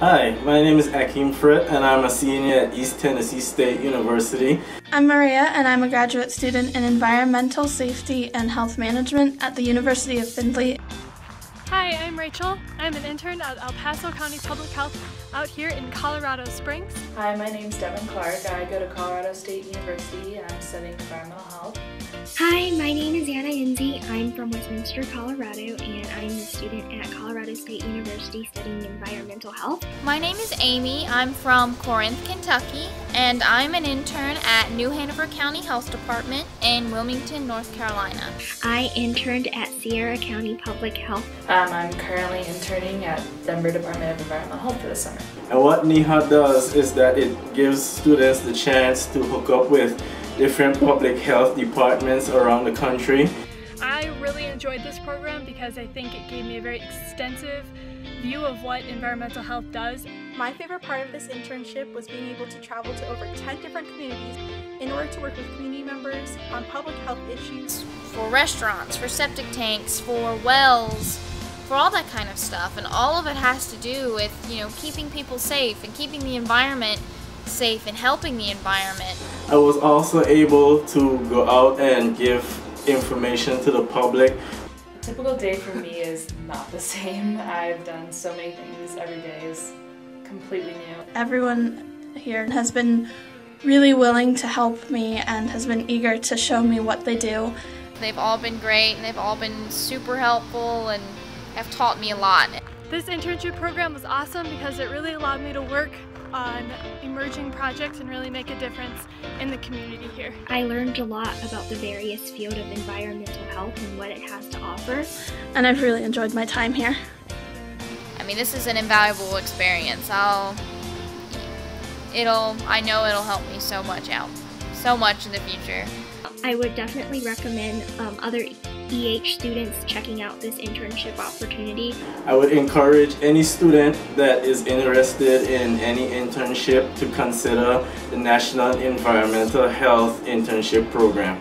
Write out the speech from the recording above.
Hi, my name is Akeem Fred and I'm a senior at East Tennessee State University. I'm Maria and I'm a graduate student in Environmental Safety and Health Management at the University of Findlay. Hi, I'm Rachel. I'm an intern at El Paso County Public Health out here in Colorado Springs. Hi, my name's Devin Clark. I go to Colorado State University. I'm studying environmental health. Hi, my name is Anna Inzi. I'm from Westminster, Colorado, and I'm a student at Colorado State University studying environmental health. My name is Amy. I'm from Corinth, Kentucky, and I'm an intern at New Hanover County Health Department in Wilmington, North Carolina. I interned at Sierra County Public Health. Um, I'm currently interning at Denver Department of Environmental Health for the summer. And what NEHA does is that it gives students the chance to hook up with different public health departments around the country. I really enjoyed this program because I think it gave me a very extensive view of what environmental health does. My favorite part of this internship was being able to travel to over 10 different communities in order to work with community members on public health issues. For restaurants, for septic tanks, for wells, for all that kind of stuff. And all of it has to do with, you know, keeping people safe and keeping the environment safe and helping the environment. I was also able to go out and give information to the public. A typical day for me is not the same. I've done so many things. Every day is completely new. Everyone here has been really willing to help me and has been eager to show me what they do. They've all been great and they've all been super helpful and have taught me a lot. This internship program was awesome because it really allowed me to work on emerging projects and really make a difference in the community here. I learned a lot about the various field of environmental health and what it has to offer. And I've really enjoyed my time here. I mean, this is an invaluable experience. I'll, it'll, I know it'll help me so much out, so much in the future. I would definitely recommend um, other EH students checking out this internship opportunity. I would encourage any student that is interested in any internship to consider the National Environmental Health Internship Program.